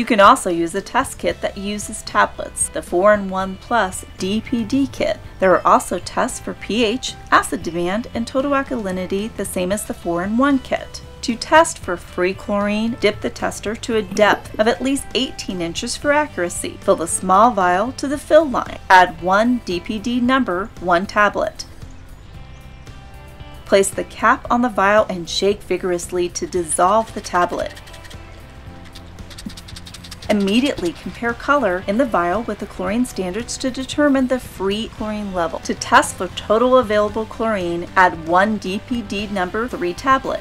You can also use a test kit that uses tablets, the 4-in-1 Plus DPD kit. There are also tests for pH, acid demand, and total alkalinity, the same as the 4-in-1 kit. To test for free chlorine, dip the tester to a depth of at least 18 inches for accuracy. Fill the small vial to the fill line. Add one DPD number, one tablet. Place the cap on the vial and shake vigorously to dissolve the tablet. Immediately compare color in the vial with the chlorine standards to determine the free chlorine level. To test for total available chlorine, add one DPD number 3 tablet.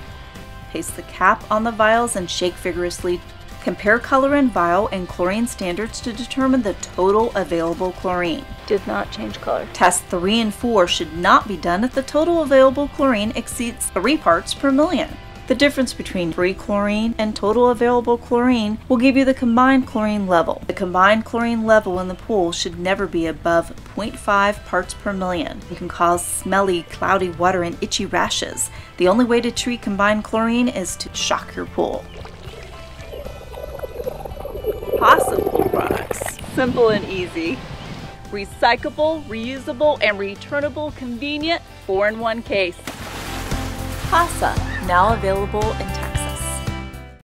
Place the cap on the vials and shake vigorously. Compare color in vial and chlorine standards to determine the total available chlorine. Did not change color. Test 3 and 4 should not be done if the total available chlorine exceeds 3 parts per million. The difference between free chlorine and total available chlorine will give you the combined chlorine level. The combined chlorine level in the pool should never be above 0.5 parts per million. It can cause smelly, cloudy water and itchy rashes. The only way to treat combined chlorine is to shock your pool. Possible products. Simple and easy. Recyclable, reusable, and returnable convenient 4-in-1 case. Hasa, now available in